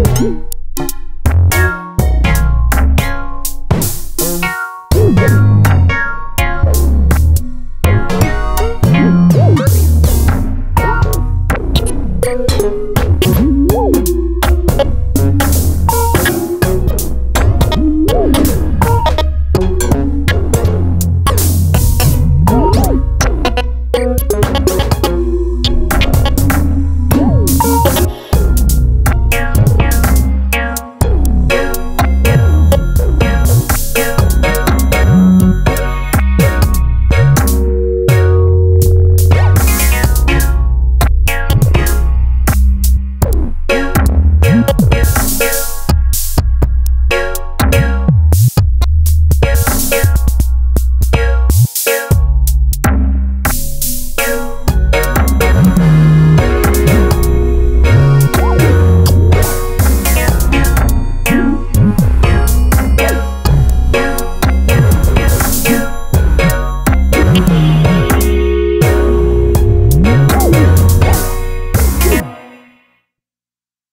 Woo!